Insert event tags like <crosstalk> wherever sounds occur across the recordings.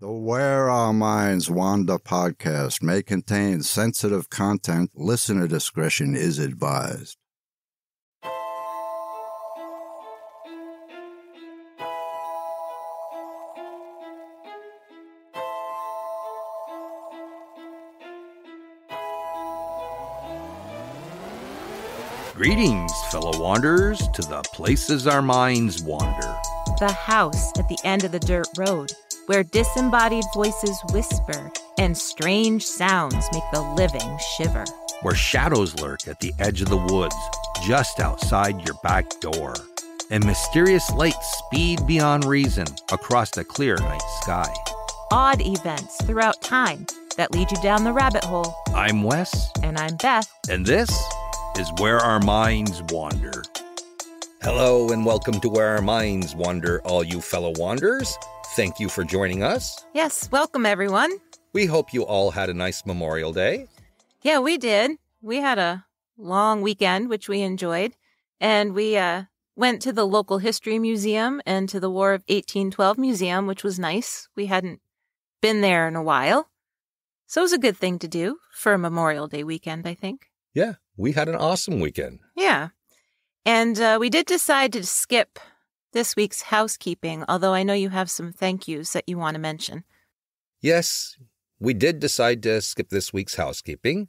The Where Our Minds Wander podcast may contain sensitive content. Listener discretion is advised. Greetings, fellow wanderers, to the places our minds wander. The house at the end of the dirt road, where disembodied voices whisper and strange sounds make the living shiver. Where shadows lurk at the edge of the woods, just outside your back door. And mysterious lights speed beyond reason across the clear night sky. Odd events throughout time that lead you down the rabbit hole. I'm Wes, And I'm Beth. and this is Where Our Minds Wander. Hello, and welcome to Where Our Minds Wander, all you fellow wanderers. Thank you for joining us. Yes, welcome everyone. We hope you all had a nice Memorial Day. Yeah, we did. We had a long weekend, which we enjoyed. And we uh, went to the local history museum and to the War of 1812 museum, which was nice. We hadn't been there in a while. So it was a good thing to do for a Memorial Day weekend, I think. Yeah, we had an awesome weekend. Yeah. And uh, we did decide to skip this week's housekeeping, although I know you have some thank yous that you want to mention. Yes, we did decide to skip this week's housekeeping,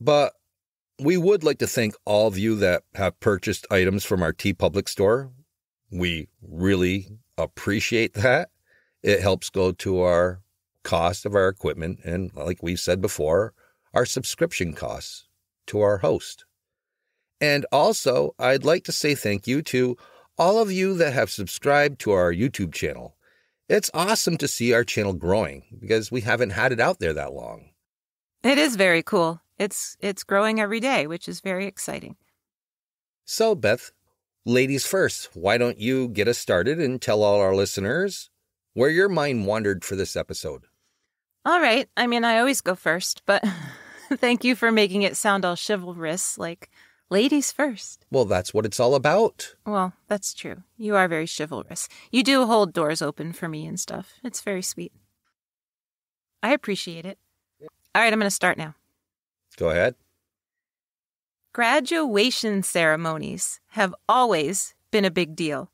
but we would like to thank all of you that have purchased items from our TeePublic store. We really appreciate that. It helps go to our cost of our equipment and, like we said before, our subscription costs to our host. And also, I'd like to say thank you to all of you that have subscribed to our YouTube channel. It's awesome to see our channel growing because we haven't had it out there that long. It is very cool. It's it's growing every day, which is very exciting. So, Beth, ladies first, why don't you get us started and tell all our listeners where your mind wandered for this episode? All right. I mean, I always go first, but <laughs> thank you for making it sound all chivalrous, like ladies first. Well, that's what it's all about. Well, that's true. You are very chivalrous. You do hold doors open for me and stuff. It's very sweet. I appreciate it. All right, I'm going to start now. Go ahead. Graduation ceremonies have always been a big deal.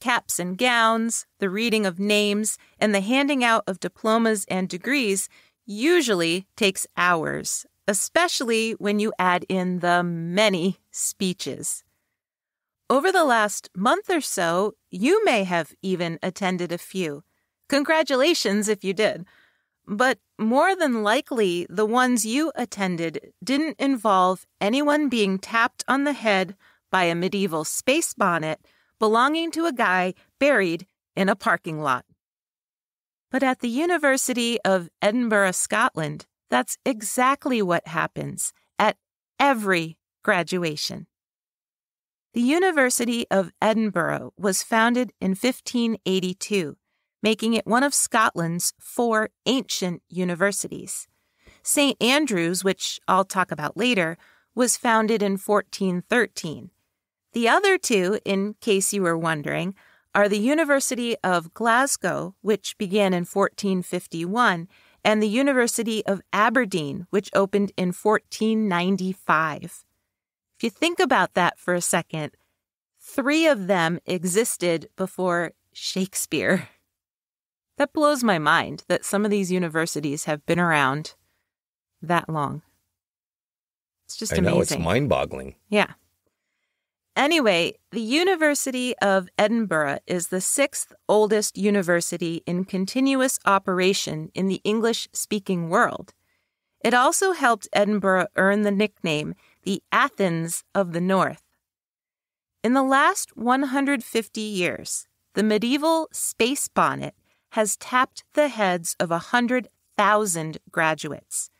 Caps and gowns, the reading of names, and the handing out of diplomas and degrees usually takes hours, especially when you add in the many speeches. Over the last month or so, you may have even attended a few. Congratulations if you did. But more than likely, the ones you attended didn't involve anyone being tapped on the head by a medieval space bonnet belonging to a guy buried in a parking lot. But at the University of Edinburgh, Scotland, that's exactly what happens at every graduation. The University of Edinburgh was founded in 1582 making it one of Scotland's four ancient universities. St. Andrews, which I'll talk about later, was founded in 1413. The other two, in case you were wondering, are the University of Glasgow, which began in 1451, and the University of Aberdeen, which opened in 1495. If you think about that for a second, three of them existed before Shakespeare. <laughs> That blows my mind that some of these universities have been around that long. It's just I amazing. know it's mind boggling. Yeah. Anyway, the University of Edinburgh is the sixth oldest university in continuous operation in the English speaking world. It also helped Edinburgh earn the nickname the Athens of the North. In the last 150 years, the medieval space bonnet has tapped the heads of a 100,000 graduates,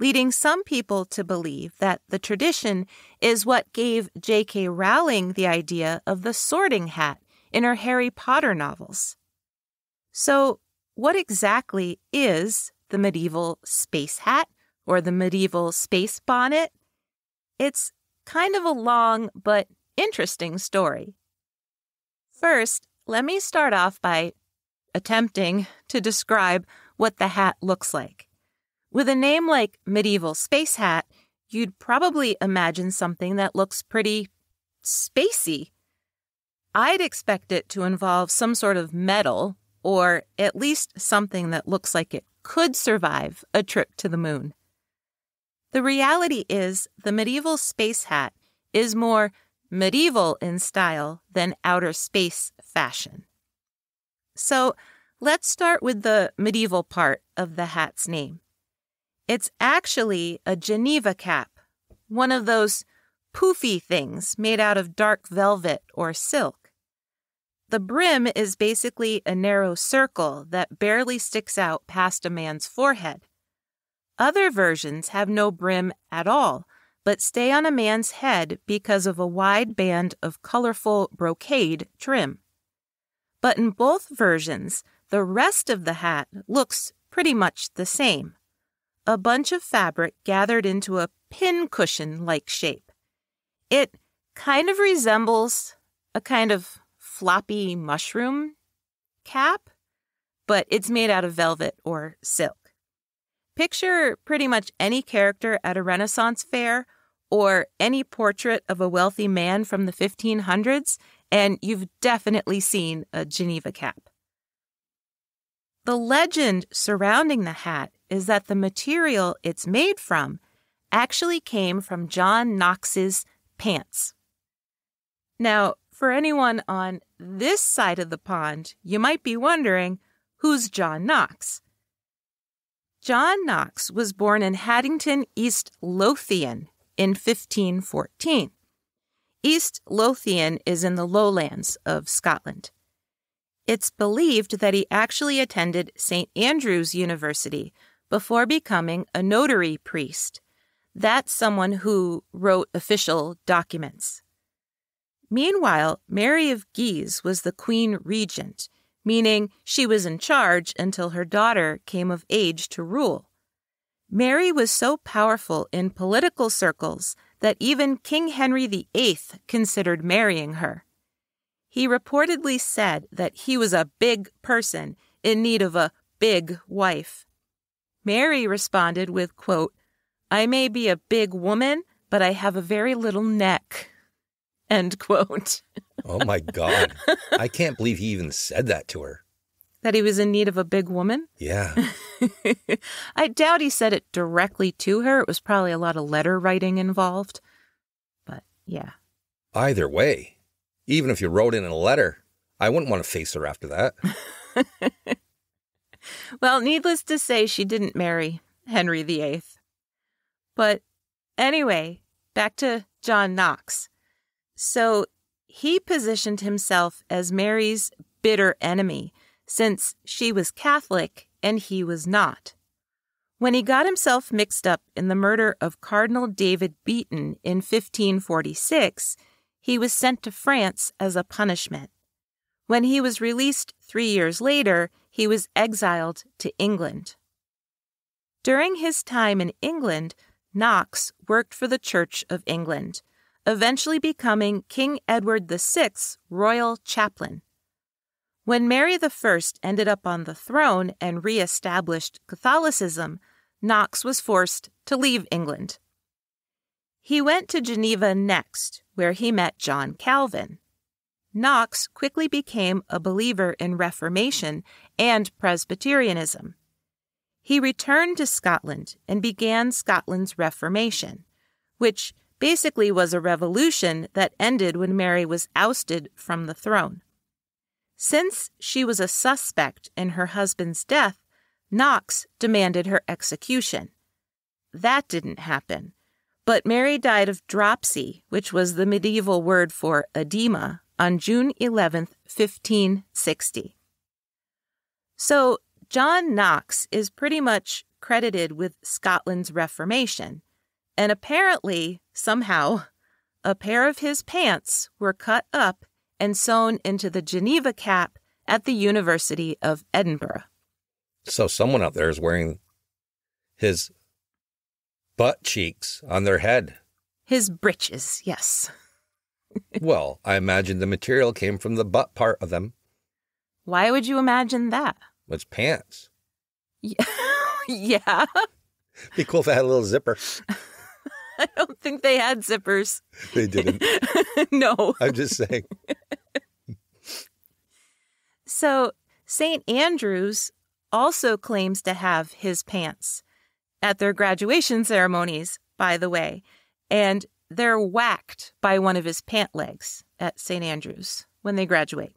leading some people to believe that the tradition is what gave J.K. Rowling the idea of the sorting hat in her Harry Potter novels. So, what exactly is the medieval space hat or the medieval space bonnet? It's kind of a long but interesting story. First, let me start off by attempting to describe what the hat looks like. With a name like Medieval Space Hat, you'd probably imagine something that looks pretty spacey. I'd expect it to involve some sort of metal, or at least something that looks like it could survive a trip to the moon. The reality is, the medieval space hat is more medieval in style than outer space fashion. So let's start with the medieval part of the hat's name. It's actually a Geneva cap, one of those poofy things made out of dark velvet or silk. The brim is basically a narrow circle that barely sticks out past a man's forehead. Other versions have no brim at all, but stay on a man's head because of a wide band of colorful brocade trim. But in both versions, the rest of the hat looks pretty much the same a bunch of fabric gathered into a pin cushion like shape. It kind of resembles a kind of floppy mushroom cap, but it's made out of velvet or silk. Picture pretty much any character at a Renaissance fair or any portrait of a wealthy man from the 1500s, and you've definitely seen a Geneva cap. The legend surrounding the hat is that the material it's made from actually came from John Knox's pants. Now, for anyone on this side of the pond, you might be wondering who's John Knox? John Knox was born in Haddington, East Lothian in 1514. East Lothian is in the lowlands of Scotland. It's believed that he actually attended St. Andrew's University before becoming a notary priest. That's someone who wrote official documents. Meanwhile, Mary of Guise was the queen regent, meaning she was in charge until her daughter came of age to rule. Mary was so powerful in political circles that even King Henry VIII considered marrying her. He reportedly said that he was a big person in need of a big wife. Mary responded with, quote, I may be a big woman, but I have a very little neck. <laughs> End quote. oh my <laughs> God. I can't believe he even said that to her. That he was in need of a big woman? Yeah. <laughs> I doubt he said it directly to her. It was probably a lot of letter writing involved. But yeah. Either way, even if you wrote in a letter, I wouldn't want to face her after that. Well, needless to say, she didn't marry Henry VIII. But anyway, back to John Knox. So he positioned himself as Mary's bitter enemy since she was Catholic and he was not. When he got himself mixed up in the murder of Cardinal David Beaton in 1546, he was sent to France as a punishment. When he was released three years later, he was exiled to England. During his time in England, Knox worked for the Church of England, eventually becoming King Edward VI's royal chaplain. When Mary I ended up on the throne and re established Catholicism, Knox was forced to leave England. He went to Geneva next, where he met John Calvin. Knox quickly became a believer in Reformation and Presbyterianism. He returned to Scotland and began Scotland's Reformation, which basically was a revolution that ended when Mary was ousted from the throne. Since she was a suspect in her husband's death, Knox demanded her execution. That didn't happen, but Mary died of dropsy, which was the medieval word for edema, on June 11, 1560. So, John Knox is pretty much credited with Scotland's Reformation, and apparently, somehow, a pair of his pants were cut up and sewn into the Geneva cap at the University of Edinburgh. So, someone out there is wearing his butt cheeks on their head. His breeches, yes. Well, I imagine the material came from the butt part of them. Why would you imagine that? It's pants. <laughs> yeah. Be cool if it had a little zipper. <laughs> I don't think they had zippers. They didn't. <laughs> no. I'm just saying. So, St. Andrews also claims to have his pants at their graduation ceremonies, by the way, and they're whacked by one of his pant legs at St. Andrews when they graduate.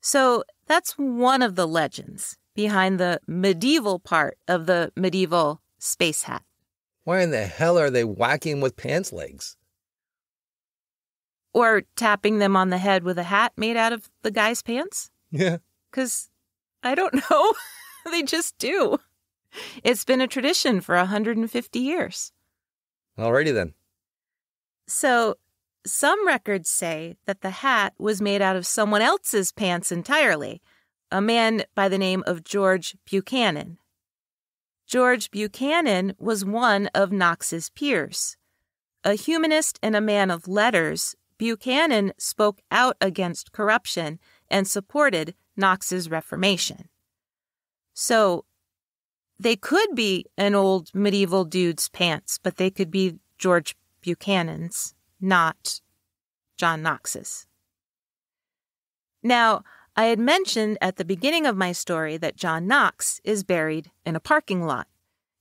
So, that's one of the legends behind the medieval part of the medieval space hat. Why in the hell are they whacking with pants legs? Or tapping them on the head with a hat made out of the guy's pants? Yeah. Because I don't know. <laughs> they just do. It's been a tradition for 150 years. Alrighty then. So, some records say that the hat was made out of someone else's pants entirely, a man by the name of George Buchanan. George Buchanan was one of Knox's peers. A humanist and a man of letters, Buchanan spoke out against corruption and supported Knox's Reformation. So, they could be an old medieval dude's pants, but they could be George Buchanan's, not John Knox's. Now, I had mentioned at the beginning of my story that John Knox is buried in a parking lot.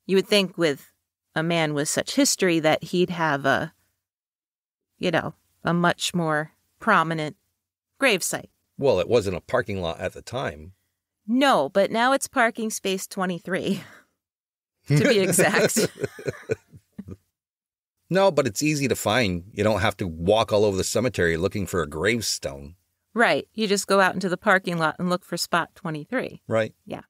You would think with a man with such history that he'd have a, you know, a much more prominent gravesite. Well, it wasn't a parking lot at the time. No, but now it's parking space 23, to be exact. <laughs> no, but it's easy to find. You don't have to walk all over the cemetery looking for a gravestone. right. You just go out into the parking lot and look for spot 23. Right. Yeah.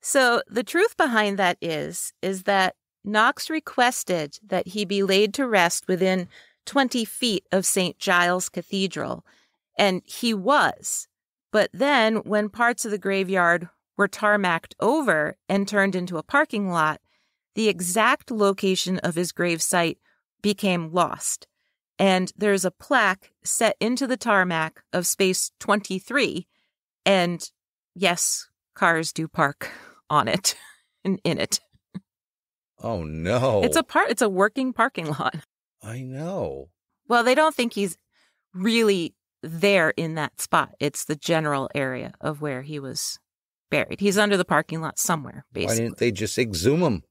So the truth behind that is is that Knox requested that he be laid to rest within 20 feet of St. Giles Cathedral, and he was. But then when parts of the graveyard were tarmacked over and turned into a parking lot, the exact location of his gravesite became lost. And there's a plaque set into the tarmac of space 23. And yes, cars do park <laughs> on it <laughs> and in it. Oh no. It's a part it's a working parking lot. I know. Well, they don't think he's really there in that spot. It's the general area of where he was buried. He's under the parking lot somewhere, basically. Why didn't they just exhume him?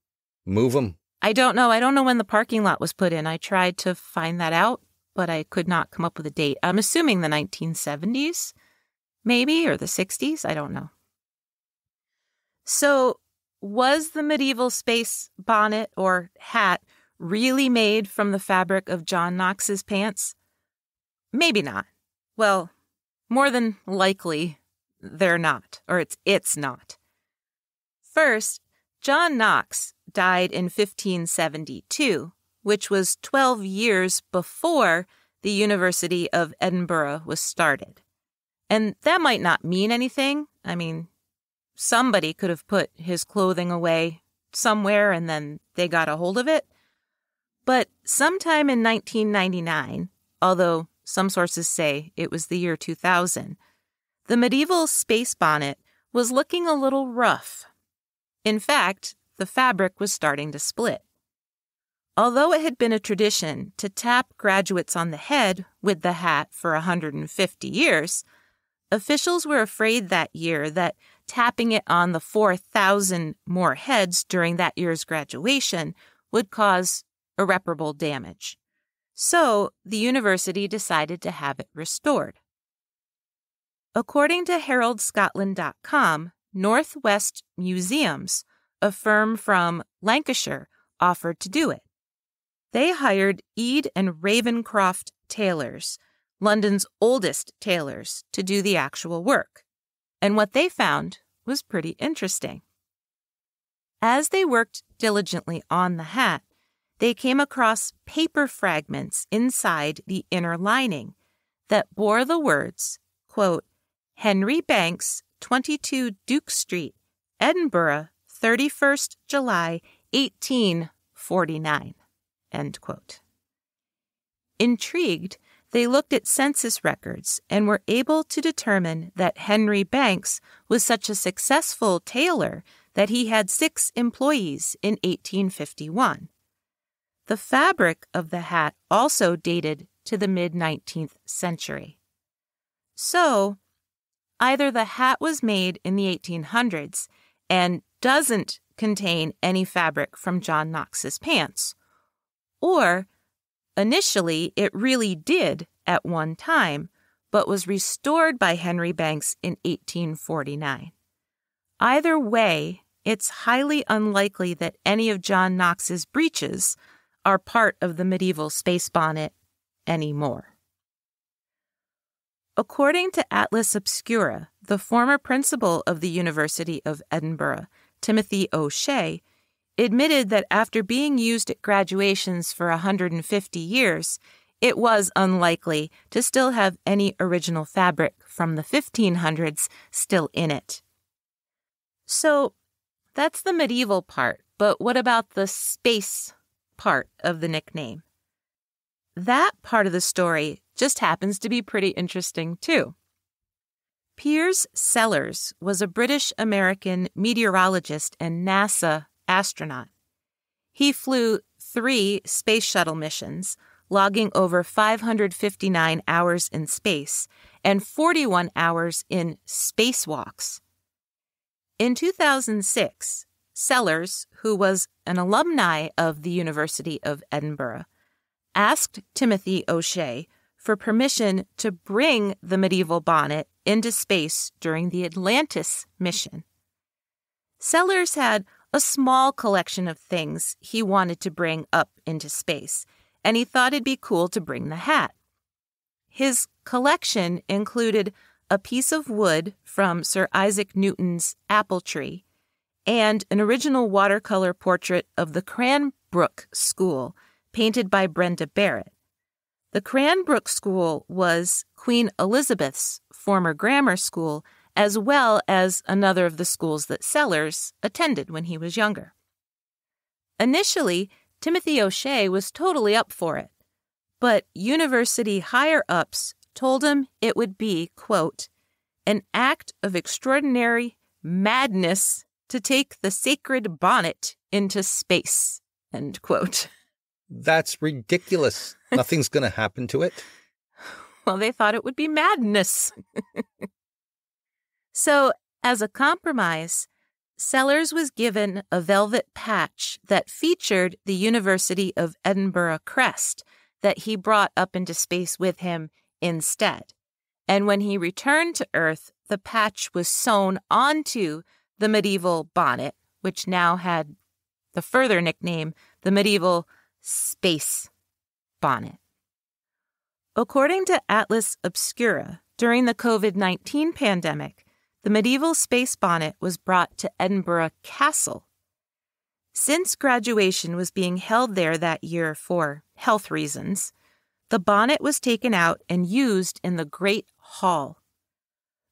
Move him? I don't know. I don't know when the parking lot was put in. I tried to find that out, but I could not come up with a date. I'm assuming the 1970s, maybe, or the 60s. I don't know. So, was the medieval space bonnet or hat really made from the fabric of John Knox's pants? Maybe not. Well, more than likely, they're not, or it's it's not. First, John Knox died in 1572, which was 12 years before the University of Edinburgh was started. And that might not mean anything. I mean, somebody could have put his clothing away somewhere and then they got a hold of it. But sometime in 1999, although some sources say it was the year 2000, the medieval space bonnet was looking a little rough. In fact, the fabric was starting to split. Although it had been a tradition to tap graduates on the head with the hat for 150 years, officials were afraid that year that tapping it on the 4,000 more heads during that year's graduation would cause irreparable damage. So the university decided to have it restored. According to HeraldScotland.com, Northwest Museums, a firm from Lancashire, offered to do it. They hired Ede and Ravenscroft tailors, London's oldest tailors, to do the actual work. And what they found was pretty interesting. As they worked diligently on the hat, they came across paper fragments inside the inner lining that bore the words, quote, Henry Banks, 22 Duke Street, Edinburgh, 31st July, 1849. End quote. Intrigued, they looked at census records and were able to determine that Henry Banks was such a successful tailor that he had six employees in 1851. The fabric of the hat also dated to the mid 19th century. So, either the hat was made in the 1800s and doesn't contain any fabric from John Knox's pants, or initially it really did at one time, but was restored by Henry Banks in 1849. Either way, it's highly unlikely that any of John Knox's breeches are part of the medieval space bonnet anymore. According to Atlas Obscura, the former principal of the University of Edinburgh, Timothy O'Shea, admitted that after being used at graduations for 150 years, it was unlikely to still have any original fabric from the 1500s still in it. So, that's the medieval part, but what about the space part of the nickname? That part of the story just happens to be pretty interesting, too. Piers Sellers was a British American meteorologist and NASA astronaut. He flew three space shuttle missions, logging over 559 hours in space and 41 hours in spacewalks. In 2006, Sellers, who was an alumni of the University of Edinburgh, asked Timothy O'Shea for permission to bring the medieval bonnet into space during the Atlantis mission. Sellers had a small collection of things he wanted to bring up into space, and he thought it'd be cool to bring the hat. His collection included a piece of wood from Sir Isaac Newton's apple tree and an original watercolor portrait of the Cranbrook School painted by Brenda Barrett. The Cranbrook School was Queen Elizabeth's former grammar school as well as another of the schools that Sellers attended when he was younger. Initially, Timothy O'Shea was totally up for it, but university higher ups told him it would be, quote, an act of extraordinary madness to take the sacred bonnet into space, end quote. <laughs> That's ridiculous. Nothing's going to happen to it. Well, they thought it would be madness. <laughs> So, as a compromise, Sellers was given a velvet patch that featured the University of Edinburgh crest that he brought up into space with him instead. And when he returned to Earth, the patch was sewn onto the medieval bonnet, which now had the further nickname, the medieval space bonnet. According to Atlas Obscura, during the COVID 19 pandemic, the medieval space bonnet was brought to Edinburgh Castle. Since graduation was being held there that year for health reasons, the bonnet was taken out and used in the Great Hall.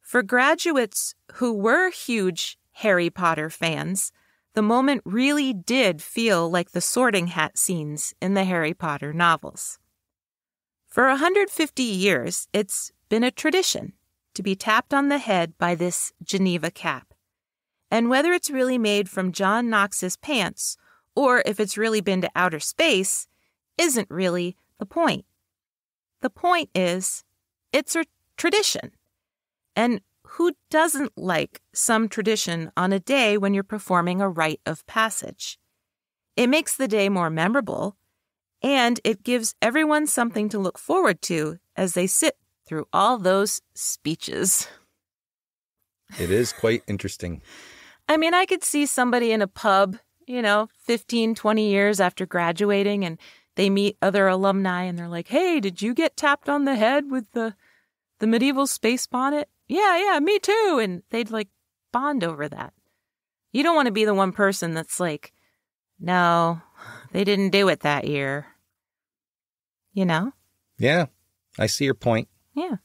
For graduates who were huge Harry Potter fans, the moment really did feel like the sorting hat scenes in the Harry Potter novels. For 150 years, it's been a tradition to be tapped on the head by this Geneva cap. And whether it's really made from John Knox's pants or if it's really been to outer space isn't really the point. The point is, it's a tradition. And who doesn't like some tradition on a day when you're performing a rite of passage? It makes the day more memorable, and it gives everyone something to look forward to as they sit through all those speeches. It is quite interesting. I mean, I could see somebody in a pub, you know, 15, 20 years after graduating and they meet other alumni and they're like, "Hey, did you get tapped on the head with the the medieval space bonnet?" "Yeah, yeah, me too." And they'd like bond over that. You don't want to be the one person that's like, "No, they didn't do it that year." You know? Yeah, I see your point. Yeah.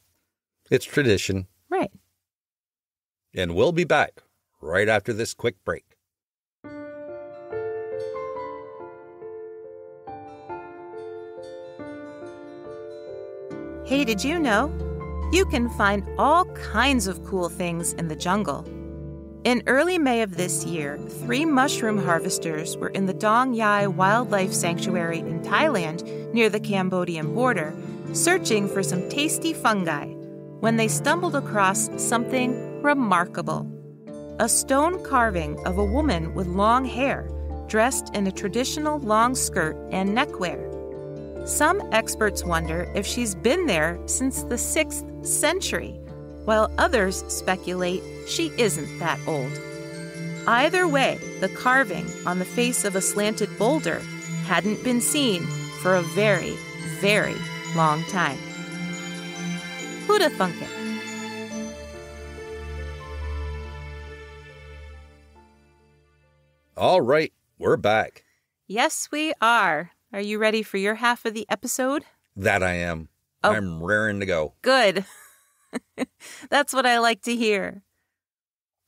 It's tradition. Right. And we'll be back right after this quick break. Hey, did you know? You can find all kinds of cool things in the jungle. In early May of this year, three mushroom harvesters were in the Dong Yai Wildlife Sanctuary in Thailand near the Cambodian border, searching for some tasty fungi when they stumbled across something remarkable a stone carving of a woman with long hair, dressed in a traditional long skirt and neckwear. Some experts wonder if she's been there since the 6th century, while others speculate she isn't that old. Either way, the carving on the face of a slanted boulder hadn't been seen for a very, very long time. Who'da thunk it? All right, we're back. Yes, we are. Are you ready for your half of the episode? That I am. Oh. I'm raring to go. Good. <laughs> That's what I like to hear.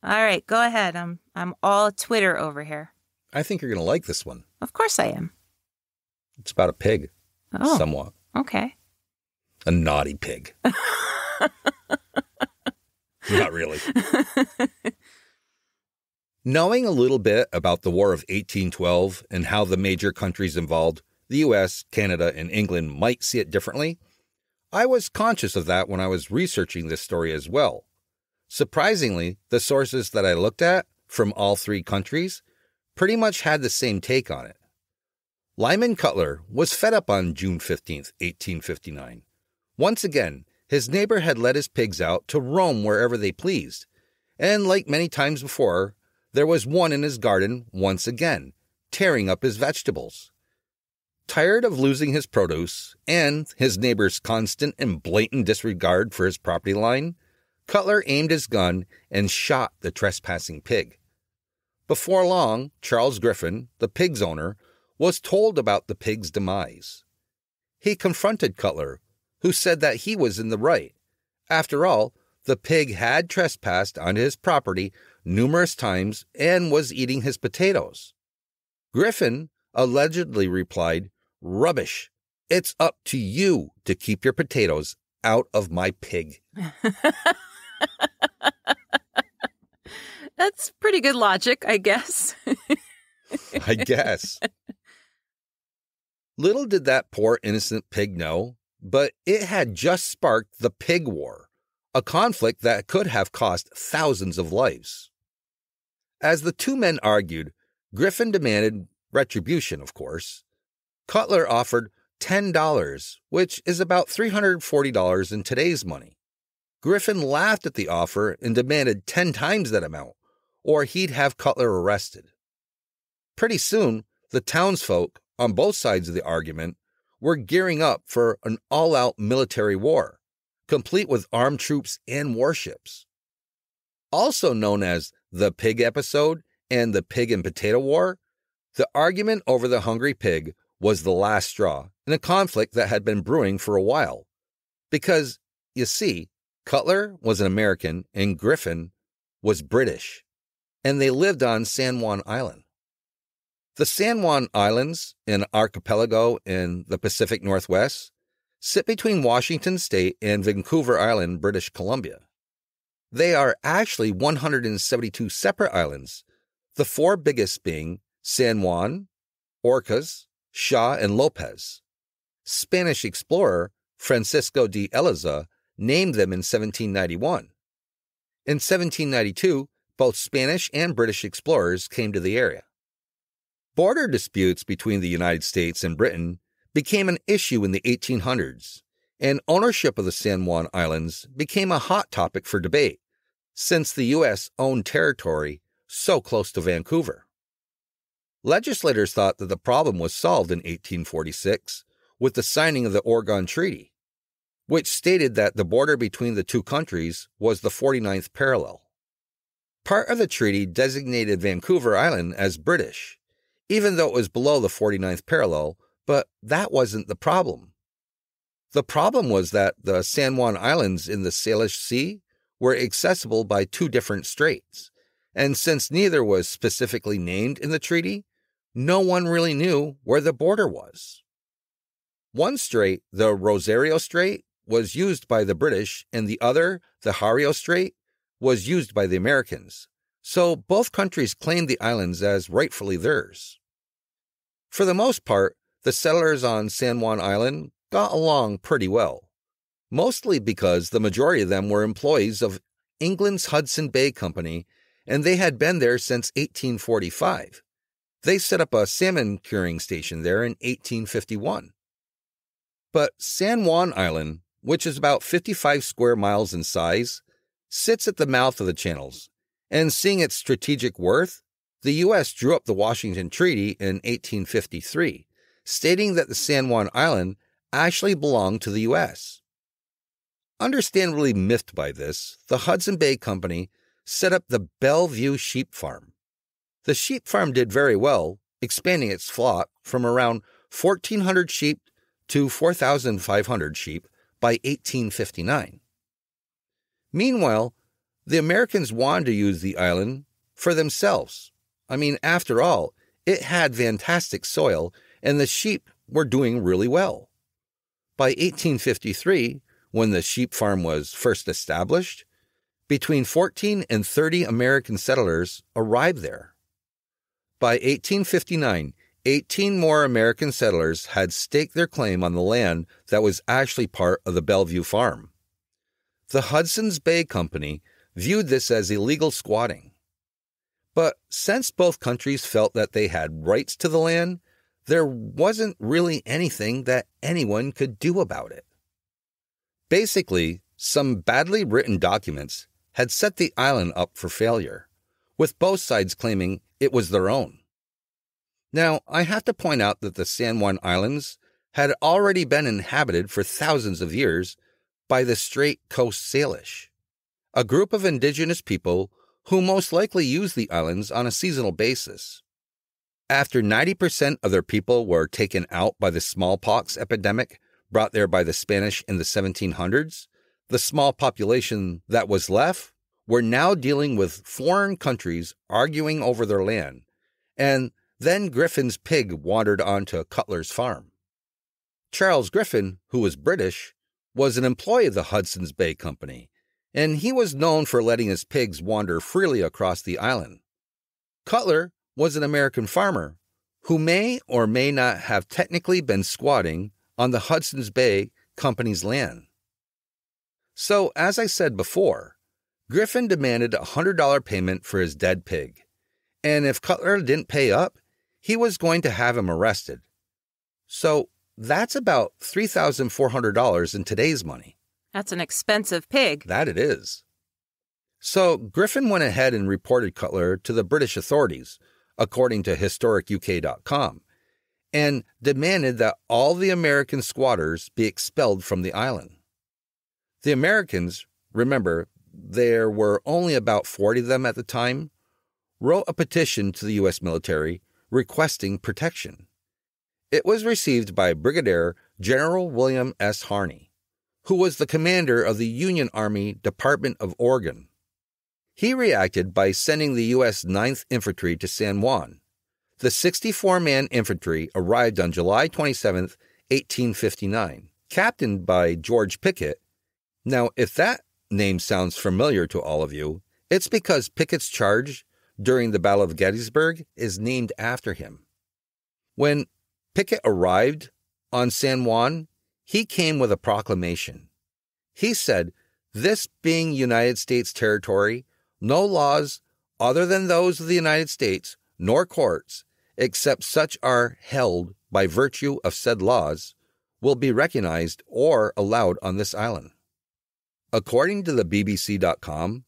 All right, go ahead. I'm I'm all Twitter over here. I think you're going to like this one. Of course I am. It's about a pig, Oh, somewhat. okay. A naughty pig. <laughs> Not really. Knowing a little bit about the War of 1812 and how the major countries involved, the US, Canada, and England, might see it differently, I was conscious of that when I was researching this story as well. Surprisingly, the sources that I looked at from all three countries pretty much had the same take on it. Lyman Cutler was fed up on June 15, 1859. Once again, his neighbor had let his pigs out to roam wherever they pleased, and like many times before, there was one in his garden once again, tearing up his vegetables. Tired of losing his produce and his neighbor's constant and blatant disregard for his property line, Cutler aimed his gun and shot the trespassing pig. Before long, Charles Griffin, the pig's owner, was told about the pig's demise. He confronted Cutler, who said that he was in the right. After all, the pig had trespassed on his property numerous times and was eating his potatoes. Griffin allegedly replied, Rubbish. It's up to you to keep your potatoes out of my pig. <laughs> That's pretty good logic, I guess. <laughs> I guess. Little did that poor innocent pig know, but it had just sparked the Pig War, a conflict that could have cost thousands of lives. As the two men argued, Griffin demanded retribution, of course. Cutler offered $10, which is about $340 in today's money. Griffin laughed at the offer and demanded 10 times that amount, or he'd have Cutler arrested. Pretty soon, the townsfolk on both sides of the argument were gearing up for an all out military war, complete with armed troops and warships. Also known as the Pig Episode and the Pig and Potato War, the argument over the hungry pig was the last straw in a conflict that had been brewing for a while. Because, you see, Cutler was an American and Griffin was British, and they lived on San Juan Island. The San Juan Islands, an archipelago in the Pacific Northwest, sit between Washington State and Vancouver Island, British Columbia. They are actually 172 separate islands, the four biggest being San Juan, Orcas, Shaw, and Lopez. Spanish explorer Francisco de Eliza named them in 1791. In 1792, both Spanish and British explorers came to the area. Border disputes between the United States and Britain became an issue in the 1800s, and ownership of the San Juan Islands became a hot topic for debate, since the U.S. owned territory so close to Vancouver. Legislators thought that the problem was solved in 1846 with the signing of the Oregon Treaty, which stated that the border between the two countries was the 49th parallel. Part of the treaty designated Vancouver Island as British, even though it was below the 49th parallel, but that wasn't the problem. The problem was that the San Juan Islands in the Salish Sea were accessible by two different straits, and since neither was specifically named in the treaty, no one really knew where the border was. One strait, the Rosario Strait, was used by the British and the other, the Haro Strait, was used by the Americans. So both countries claimed the islands as rightfully theirs. For the most part, the settlers on San Juan Island got along pretty well, mostly because the majority of them were employees of England's Hudson Bay Company and they had been there since 1845. They set up a salmon curing station there in 1851. But San Juan Island, which is about 55 square miles in size, sits at the mouth of the channels, and seeing its strategic worth, the U.S. drew up the Washington Treaty in 1853, stating that the San Juan Island actually belonged to the U.S. Understandably miffed by this, the Hudson Bay Company set up the Bellevue Sheep Farm. The sheep farm did very well, expanding its flock from around 1,400 sheep to 4,500 sheep by 1859. Meanwhile, the Americans wanted to use the island for themselves. I mean, after all, it had fantastic soil and the sheep were doing really well. By 1853, when the sheep farm was first established, between 14 and 30 American settlers arrived there. By 1859, 18 more American settlers had staked their claim on the land that was actually part of the Bellevue farm. The Hudson's Bay Company viewed this as illegal squatting. But since both countries felt that they had rights to the land, there wasn't really anything that anyone could do about it. Basically, some badly written documents had set the island up for failure, with both sides claiming it was their own. Now, I have to point out that the San Juan Islands had already been inhabited for thousands of years by the Strait Coast Salish, a group of indigenous people who most likely used the islands on a seasonal basis. After 90% of their people were taken out by the smallpox epidemic brought there by the Spanish in the 1700s, the small population that was left were now dealing with foreign countries arguing over their land, and then Griffin's pig wandered onto Cutler's farm. Charles Griffin, who was British, was an employee of the Hudson's Bay Company, and he was known for letting his pigs wander freely across the island. Cutler was an American farmer who may or may not have technically been squatting on the Hudson's Bay Company's land. So, as I said before, Griffin demanded a $100 payment for his dead pig, and if Cutler didn't pay up, he was going to have him arrested. So, that's about $3,400 in today's money. That's an expensive pig. That it is. So, Griffin went ahead and reported Cutler to the British authorities, according to HistoricUK.com, and demanded that all the American squatters be expelled from the island. The Americans, remember, there were only about 40 of them at the time, wrote a petition to the U.S. military requesting protection. It was received by Brigadier General William S. Harney, who was the commander of the Union Army Department of Oregon. He reacted by sending the U.S. 9th Infantry to San Juan. The 64 man infantry arrived on July 27, 1859, captained by George Pickett now, if that name sounds familiar to all of you, it's because Pickett's charge during the Battle of Gettysburg is named after him. When Pickett arrived on San Juan, he came with a proclamation. He said, This being United States territory, no laws other than those of the United States, nor courts, except such are held by virtue of said laws, will be recognized or allowed on this island. According to the BBC.com,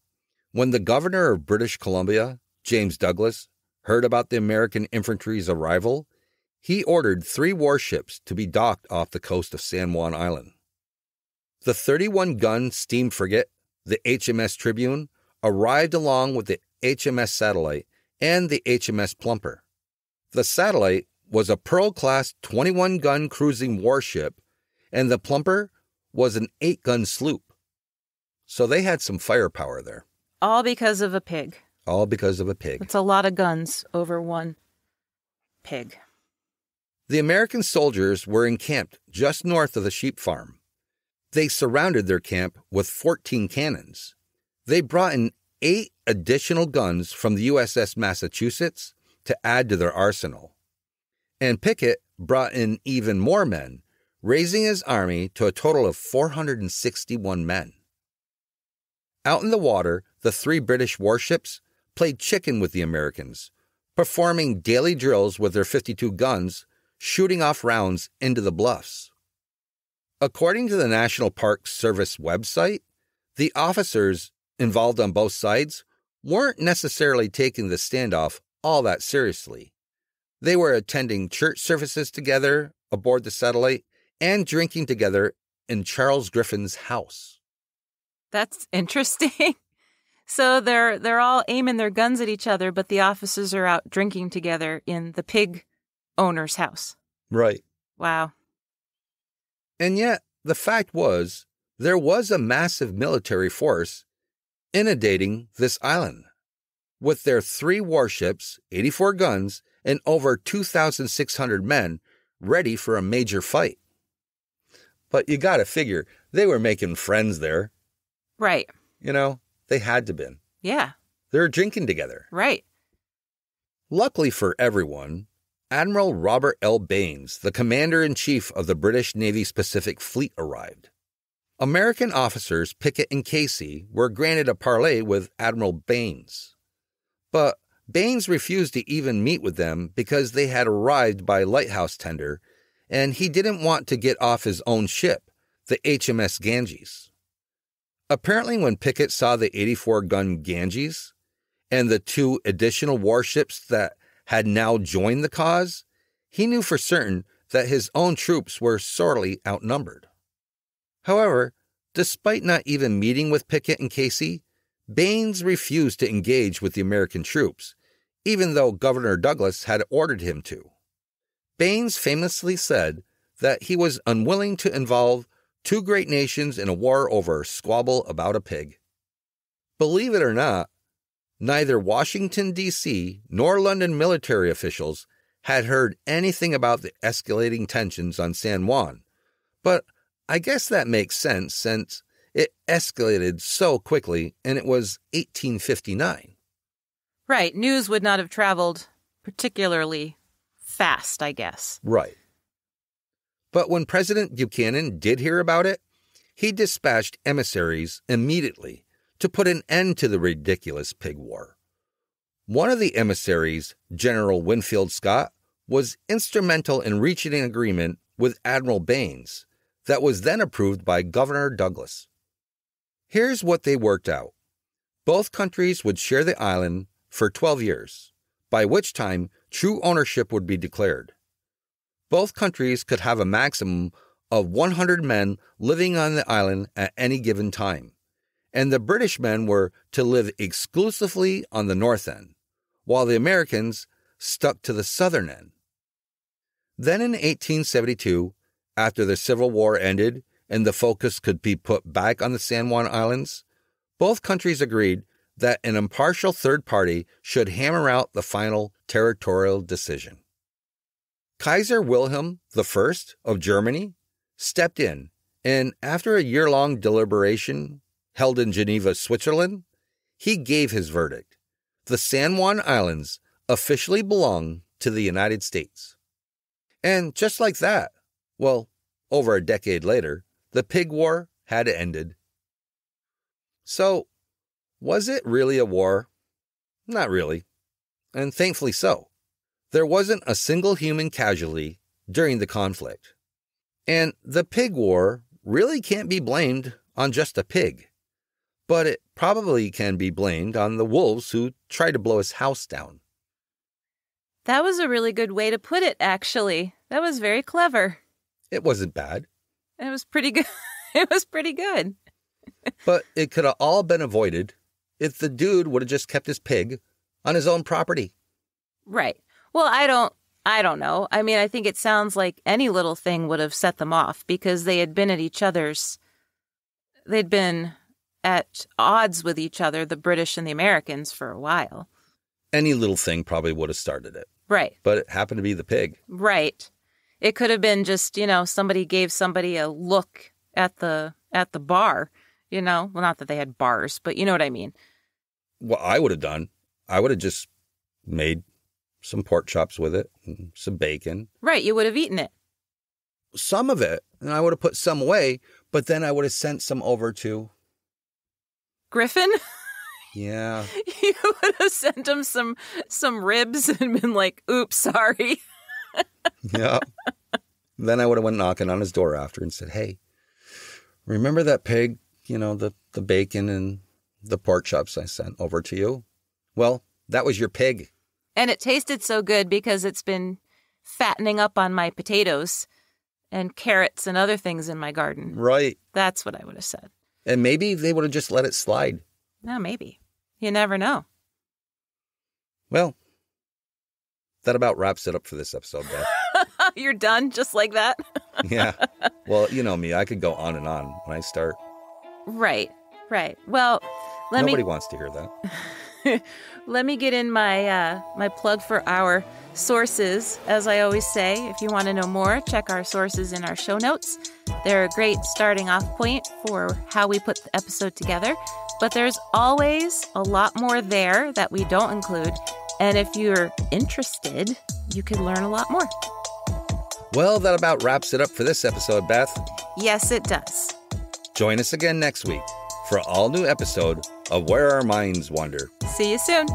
when the governor of British Columbia, James Douglas, heard about the American infantry's arrival, he ordered three warships to be docked off the coast of San Juan Island. The 31 gun steam frigate, the HMS Tribune, arrived along with the HMS Satellite and the HMS Plumper. The Satellite was a Pearl class 21 gun cruising warship, and the Plumper was an 8 gun sloop. So they had some firepower there. All because of a pig. All because of a pig. It's a lot of guns over one pig. The American soldiers were encamped just north of the sheep farm. They surrounded their camp with 14 cannons. They brought in eight additional guns from the USS Massachusetts to add to their arsenal. And Pickett brought in even more men, raising his army to a total of 461 men. Out in the water, the three British warships played chicken with the Americans, performing daily drills with their 52 guns, shooting off rounds into the bluffs. According to the National Park Service website, the officers involved on both sides weren't necessarily taking the standoff all that seriously. They were attending church services together aboard the satellite and drinking together in Charles Griffin's house. That's interesting. <laughs> so they're they're all aiming their guns at each other, but the officers are out drinking together in the pig owner's house. Right. Wow. And yet, the fact was, there was a massive military force inundating this island. With their three warships, 84 guns, and over 2,600 men ready for a major fight. But you gotta figure, they were making friends there. Right. You know, they had to been. Yeah. They were drinking together. Right. Luckily for everyone, Admiral Robert L. Baynes, the commander in chief of the British Navy's Pacific Fleet, arrived. American officers Pickett and Casey were granted a parley with Admiral Baynes. But Baynes refused to even meet with them because they had arrived by lighthouse tender, and he didn't want to get off his own ship, the HMS Ganges. Apparently, when Pickett saw the 84 gun Ganges and the two additional warships that had now joined the cause, he knew for certain that his own troops were sorely outnumbered. However, despite not even meeting with Pickett and Casey, Baynes refused to engage with the American troops, even though Governor Douglas had ordered him to. Baynes famously said that he was unwilling to involve two great nations in a war over a squabble about a pig. Believe it or not, neither Washington, D.C., nor London military officials had heard anything about the escalating tensions on San Juan, but I guess that makes sense since it escalated so quickly and it was 1859. Right. News would not have traveled particularly fast, I guess. Right. But when President Buchanan did hear about it, he dispatched emissaries immediately to put an end to the ridiculous pig war. One of the emissaries, General Winfield Scott, was instrumental in reaching an agreement with Admiral Baynes that was then approved by Governor Douglas. Here's what they worked out both countries would share the island for 12 years, by which time true ownership would be declared. Both countries could have a maximum of 100 men living on the island at any given time, and the British men were to live exclusively on the north end, while the Americans stuck to the southern end. Then in 1872, after the Civil War ended and the focus could be put back on the San Juan Islands, both countries agreed that an impartial third party should hammer out the final territorial decision. Kaiser Wilhelm I of Germany stepped in, and after a year long deliberation held in Geneva, Switzerland, he gave his verdict. The San Juan Islands officially belong to the United States. And just like that, well, over a decade later, the pig war had ended. So, was it really a war? Not really. And thankfully so. There wasn't a single human casualty during the conflict. And the pig war really can't be blamed on just a pig. But it probably can be blamed on the wolves who tried to blow his house down. That was a really good way to put it, actually. That was very clever. It wasn't bad. It was pretty good. <laughs> it was pretty good. <laughs> but it could have all been avoided if the dude would have just kept his pig on his own property. Right. Well, I don't I don't know. I mean, I think it sounds like any little thing would have set them off because they had been at each other's they'd been at odds with each other, the British and the Americans for a while. Any little thing probably would have started it. Right. But it happened to be the pig. Right. It could have been just, you know, somebody gave somebody a look at the at the bar. You know, well, not that they had bars, but you know what I mean. What I would have done, I would have just made some pork chops with it, and some bacon, Right, you would have eaten it. some of it, and I would have put some away, but then I would have sent some over to, Griffin, <laughs> yeah, you would have sent him some some ribs and been like, "Oops, sorry." <laughs> yeah. then I would have went knocking on his door after and said, "Hey, remember that pig? You know the the bacon and the pork chops I sent over to you? Well, that was your pig. And it tasted so good because it's been fattening up on my potatoes and carrots and other things in my garden. Right. That's what I would have said. And maybe they would have just let it slide. No, maybe. You never know. Well, that about wraps it up for this episode, Beth. <laughs> You're done just like that? <laughs> yeah. Well, you know me, I could go on and on when I start. right. Right. Well, let Nobody me Nobody wants to hear that. <laughs> let me get in my uh, my plug for our sources. As I always say, if you want to know more, check our sources in our show notes. They're a great starting off point for how we put the episode together. But there's always a lot more there that we don't include. And if you're interested, you can learn a lot more. Well, that about wraps it up for this episode, Beth. Yes, it does. Join us again next week for all new episode of Where Our Minds Wander. See you soon.